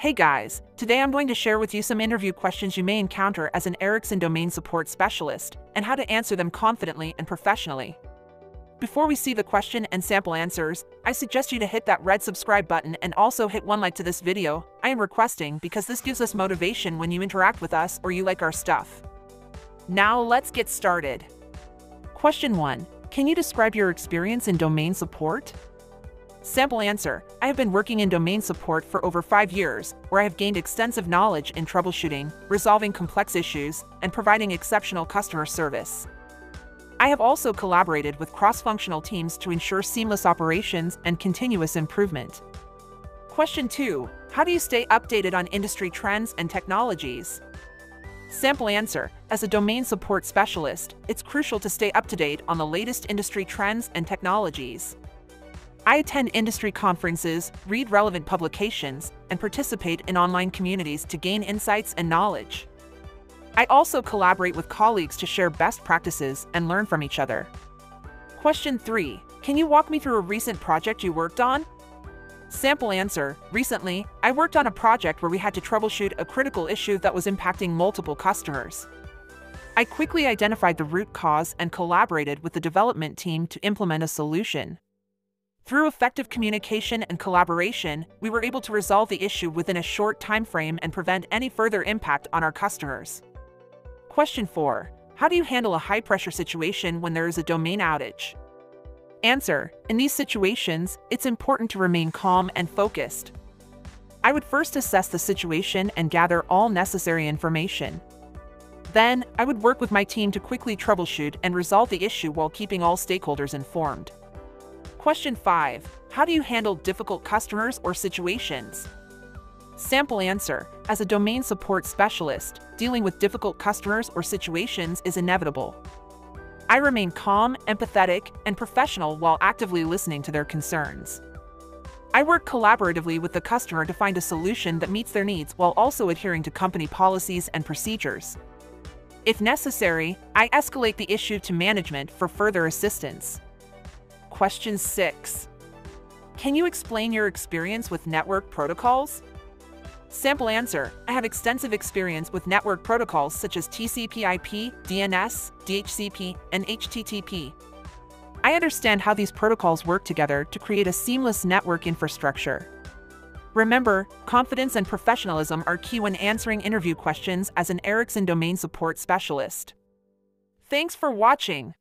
Hey guys, today I'm going to share with you some interview questions you may encounter as an Ericsson domain support specialist and how to answer them confidently and professionally. Before we see the question and sample answers, I suggest you to hit that red subscribe button and also hit one like to this video. I am requesting because this gives us motivation when you interact with us or you like our stuff. Now let's get started. Question 1. Can you describe your experience in domain support? Sample answer I have been working in domain support for over five years, where I have gained extensive knowledge in troubleshooting, resolving complex issues, and providing exceptional customer service. I have also collaborated with cross functional teams to ensure seamless operations and continuous improvement. Question 2 How do you stay updated on industry trends and technologies? Sample answer As a domain support specialist, it's crucial to stay up to date on the latest industry trends and technologies. I attend industry conferences, read relevant publications, and participate in online communities to gain insights and knowledge. I also collaborate with colleagues to share best practices and learn from each other. Question 3. Can you walk me through a recent project you worked on? Sample answer Recently, I worked on a project where we had to troubleshoot a critical issue that was impacting multiple customers. I quickly identified the root cause and collaborated with the development team to implement a solution. Through effective communication and collaboration, we were able to resolve the issue within a short time frame and prevent any further impact on our customers. Question 4. How do you handle a high-pressure situation when there is a domain outage? Answer. In these situations, it's important to remain calm and focused. I would first assess the situation and gather all necessary information. Then, I would work with my team to quickly troubleshoot and resolve the issue while keeping all stakeholders informed. Question 5. How do you handle difficult customers or situations? Sample answer As a domain support specialist, dealing with difficult customers or situations is inevitable. I remain calm, empathetic, and professional while actively listening to their concerns. I work collaboratively with the customer to find a solution that meets their needs while also adhering to company policies and procedures. If necessary, I escalate the issue to management for further assistance. Question 6. Can you explain your experience with network protocols? Sample answer I have extensive experience with network protocols such as TCP/IP, DNS, DHCP, and HTTP. I understand how these protocols work together to create a seamless network infrastructure. Remember, confidence and professionalism are key when answering interview questions as an Ericsson domain support specialist. Thanks for watching.